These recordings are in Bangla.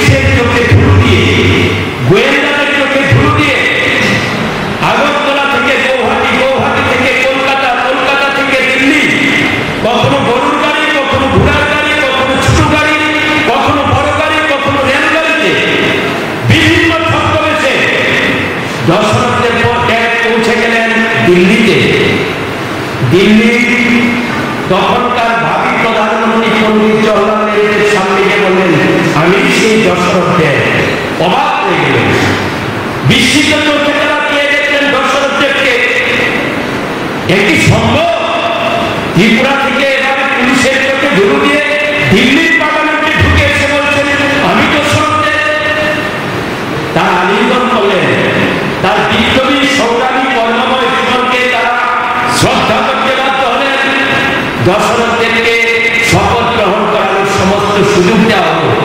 পুলিশের চোখে ধুলো দিয়ে, গোয়েন্দাদের চোখে ধুলো দিয়ে, আগরতলা থেকে গৌহাটি গৌহাটি থেকে কলকাতা কলকাতা থেকে দিল্লি, কখনো গরুর গাড়ি, কখনো ঘোড়ার গাড়ি, কখনো ছোট গাড়ি, কখনো বড় গাড়ি, কখনো রেলগাড়িতে বিভিন্ন ছদ্মবেশে দশরথের পর এক পৌঁছে গেলেন দিল্লিতে। দিল্লি তখনকার ভাবি প্রধানমন্ত্রী পণ্ডিত জওয়াহরলাল নেহরুর সামনে গিয়ে বললেন আমি সেই দশরথের অবাক হয়ে গেলেন। বিস্মিত চোখে তারা পেয়ে দেখলেন দশরথদেবকে একটি সম্ভব ত্রিপুরা থেকে এভাবে পুলিশের চোখে ধুলো দিয়ে দিল্লির পার্লামেন্টে আমি দশরথদেব তারা আলিঙ্গন তার বিপ্লবী সংগ্রামী কর্মময় জীবনকে তারা শ্রদ্ধা হলেন। দশরথদেরকে শপথ গ্রহণ করানোর সমস্ত সুযোগ দেওয়া হলো।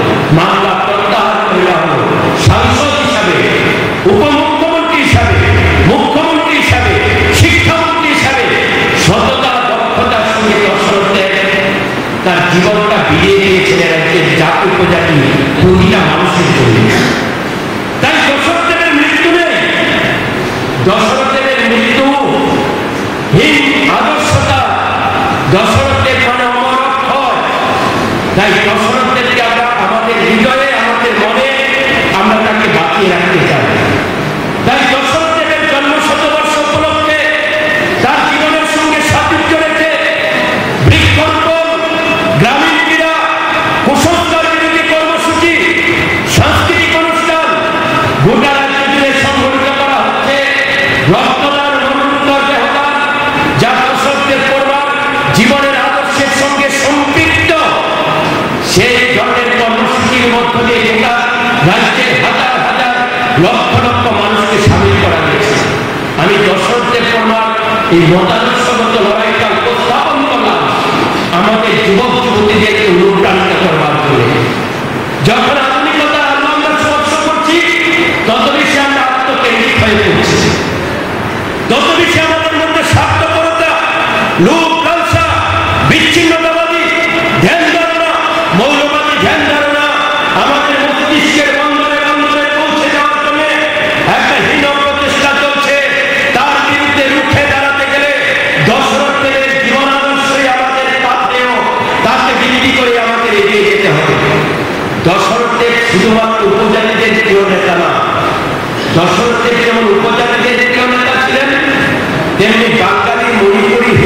জীবনটা বিলিয়ে দিয়েছিলেন রাজ্যের জাত উপজাতি প্রতিটা মানুষের জন্য। তাই দশরথদেবের মৃত্যু নেই। দশরথদেবের মৃত্যু হীন আদর্শতা। দশরথদেব মানে অমর অক্ষর তাই দশরথদেবকে আমরা আমাদের হৃদয়ে, আমাদের মনে আমরা তাকে বাঁচিয়ে রাখতে চাই। দিয়ে গোটা রাজ্যের হাজার হাজার লক্ষ লোক লালসা বিচ্ছিন্নতাবাদী जेमनी बांगाली मणिपुरी